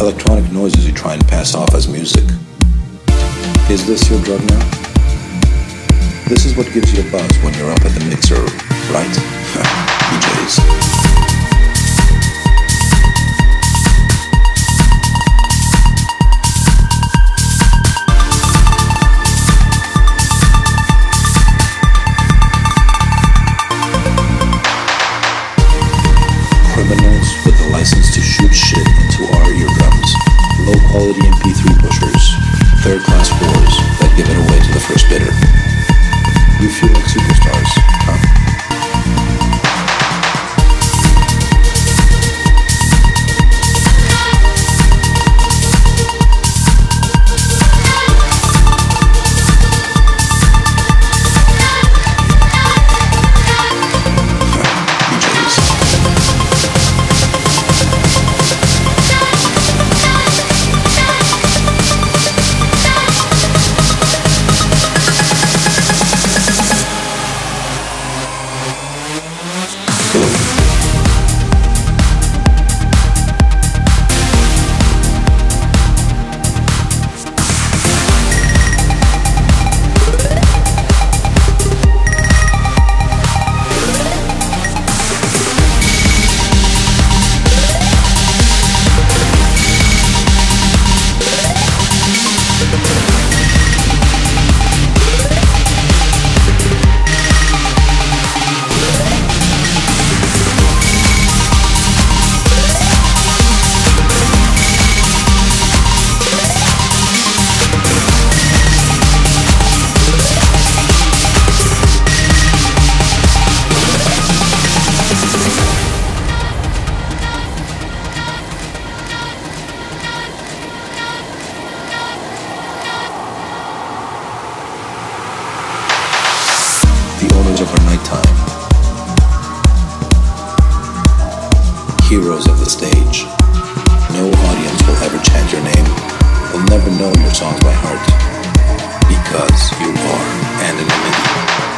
Electronic noises you try and pass off as music. Is this your drug now? This is what gives you a buzz when you're up at the mixer, right? quality MP3 owners of our nighttime. Heroes of the stage. No audience will ever chant your name. They'll never know your songs by heart. Because you are anonymity.